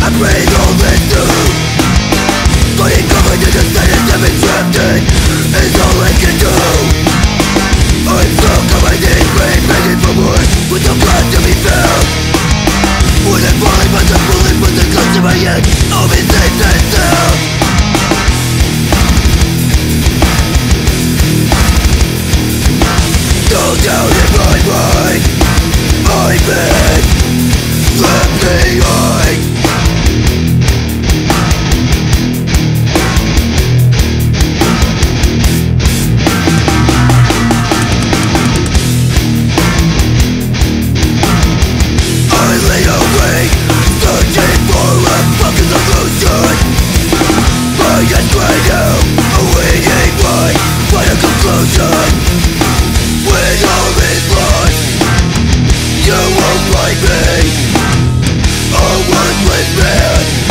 cannot breathe this too Fighting covered in the sadness I've been trapped in Is all I can do I'm on my knees praying begging for more With no blood to be found When I'm falling but the bullet was the close to my head I'll be safe and sound Like me, a worthless man